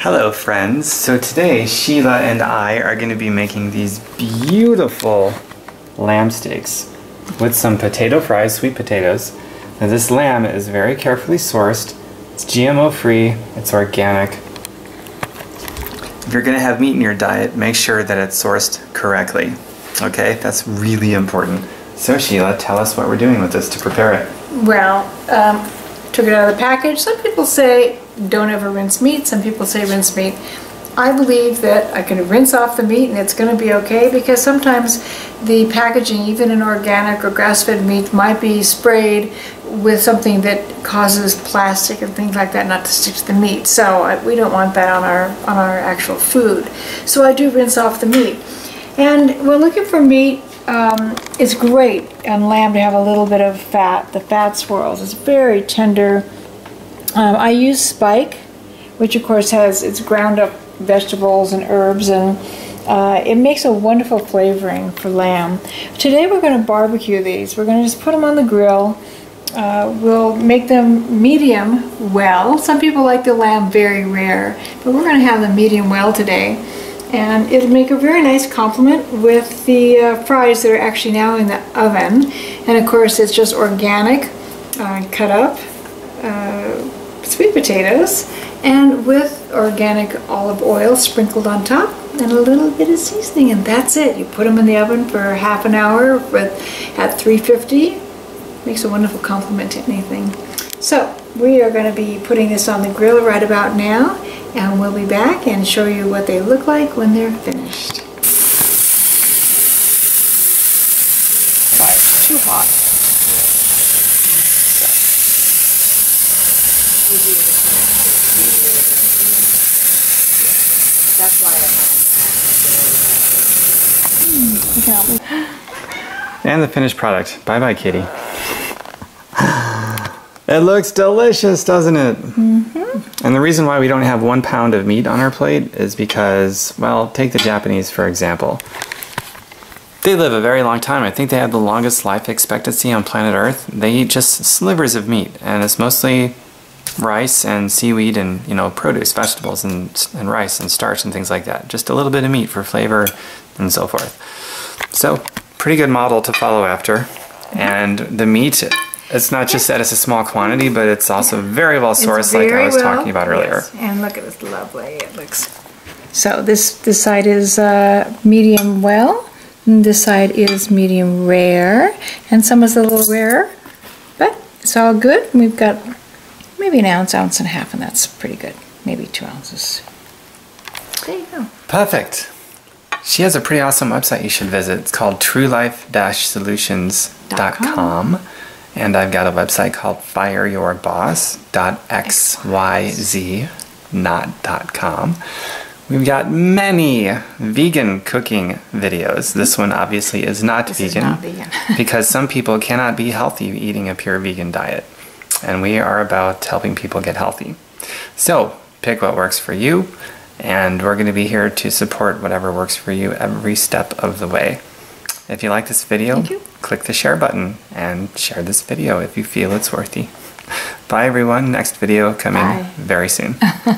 Hello friends. So today Sheila and I are going to be making these beautiful lamb steaks with some potato fries, sweet potatoes. Now this lamb is very carefully sourced. It's GMO free, it's organic. If you're going to have meat in your diet, make sure that it's sourced correctly. Okay? That's really important. So Sheila, tell us what we're doing with this to prepare it. Well, um, took it out of the package. Some people say don't ever rinse meat. Some people say rinse meat. I believe that I can rinse off the meat and it's going to be okay because sometimes the packaging, even in organic or grass-fed meat, might be sprayed with something that causes plastic and things like that not to stick to the meat. So I, we don't want that on our on our actual food. So I do rinse off the meat. And we're looking for meat. Um, it's great on lamb to have a little bit of fat. The fat swirls. It's very tender. Um, I use spike, which of course has its ground up vegetables and herbs and uh, it makes a wonderful flavoring for lamb. Today we're going to barbecue these. We're going to just put them on the grill. Uh, we'll make them medium well. Some people like the lamb very rare, but we're going to have them medium well today. And it'll make a very nice complement with the uh, fries that are actually now in the oven. And of course it's just organic, uh, cut up, uh, sweet potatoes and with organic olive oil sprinkled on top and a little bit of seasoning and that's it. You put them in the oven for half an hour with, at 350. Makes a wonderful complement to anything. So we are going to be putting this on the grill right about now and we'll be back and show you what they look like when they're finished. Sorry, too hot. That's why I find that. And the finished product. Bye bye, kitty. It looks delicious, doesn't it? Mm-hmm. And the reason why we don't have one pound of meat on our plate is because, well, take the Japanese for example. They live a very long time. I think they have the longest life expectancy on planet Earth. They eat just slivers of meat, and it's mostly rice and seaweed and you know produce, vegetables and and rice and starch and things like that. Just a little bit of meat for flavor and so forth. So pretty good model to follow after. And the meat, it's not just that it's a small quantity, but it's also very well sourced, like I was well- talking about earlier. yes, And look at this lovely, it looks. So this, this side is uh, medium well, and this side is medium rare, and some is a little rarer, but it's all good. We've got maybe an ounce, ounce and a half, and that's pretty good. Maybe two ounces. There you go. Perfect. She has a pretty awesome website you should visit. It's called truelife-solutions.com. And I've got a website called fireyourboss.xyz, not .com. We've got many vegan cooking videos. This one obviously is not This vegan. is not vegan. because some people cannot be healthy eating a pure vegan diet. And we are about helping people get healthy. So pick what works for you, and we're going to be here to support whatever works for you every step of the way. If you like this video, click the share button and share this video if you feel it's worthy. Bye everyone. Next video coming Bye. very soon.